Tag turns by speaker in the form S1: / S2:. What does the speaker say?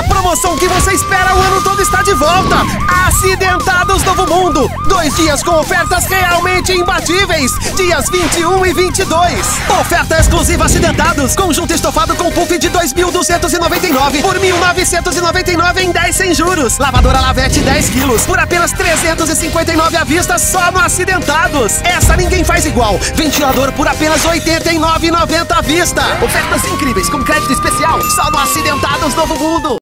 S1: A promoção que você espera o ano todo está de volta! Acidentados Novo Mundo! Dois dias com ofertas realmente imbatíveis! Dias 21 e 22. Oferta exclusiva Acidentados. Conjunto estofado com puff de 2.299 por 1.999 em 10 sem juros. Lavadora Lavete 10 quilos por apenas 359 à vista só no Acidentados. Essa ninguém faz igual. Ventilador por apenas 89,90 à vista. Ofertas incríveis com crédito especial só no Acidentados Novo Mundo.